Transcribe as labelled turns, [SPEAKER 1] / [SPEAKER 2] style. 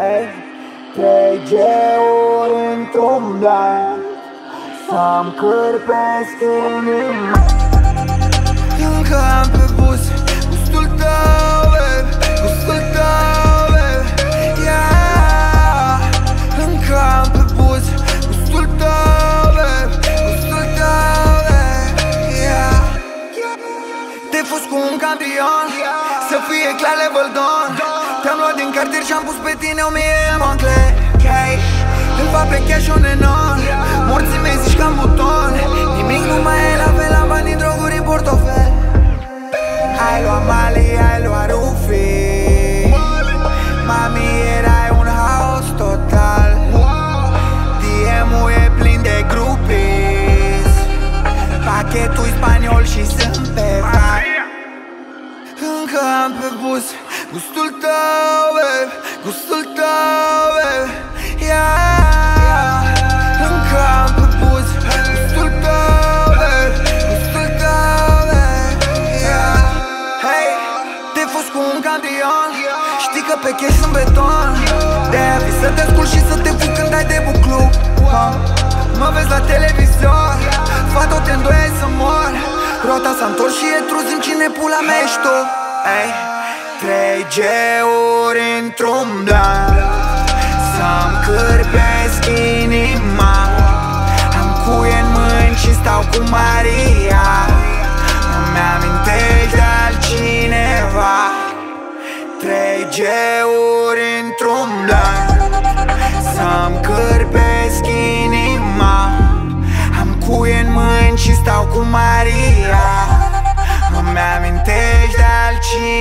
[SPEAKER 1] Ei, trei geuri într-un blanc Să-mi cârpesc inima
[SPEAKER 2] Încă am pe buze gustul tău, baby Gustul tău, baby Yeah. Încă am pe buze gustul tău, baby Gustul tău, baby Yeah. Te fost cu un campion Să fie clar level don Te-am luat din cartier și-am pus pe tine o mie Moncler okay. Îl fac pe cash un enorm Morții mei zici ca buton. Nimic nu mai e la fel, am bani, droguri în portofel. Ai luat Mali, ai luat Rufi. Mami, erai un haos total. DM-ul e plin de groupies. Pachetul spaniol și sunt pe val Încă am pe buze Gustul tău, babe Gustul tău, babe Yeah. Încă am pe buze Gustul tău, babe Gustul tău, babe Yeah. Hey Te fost cu un campion Știi că pe cash sunt beton. De-aia vii să te ascult și să te fug când ai de buclu. Mă vezi la televizor Fata te îndoiai să mor. Rota s-a întors și e truzim cine pula mea ești tu. Ey, Trei geuri într-un blanc Să-mi cârpesc inima. Am cuie în mâini și stau cu Maria. Nu-mi amintești de altcineva. Trei geuri într-un blanc Să-mi cârpesc inima. Am cuie în mâini și stau cu Maria. Nu-mi amintești de altcineva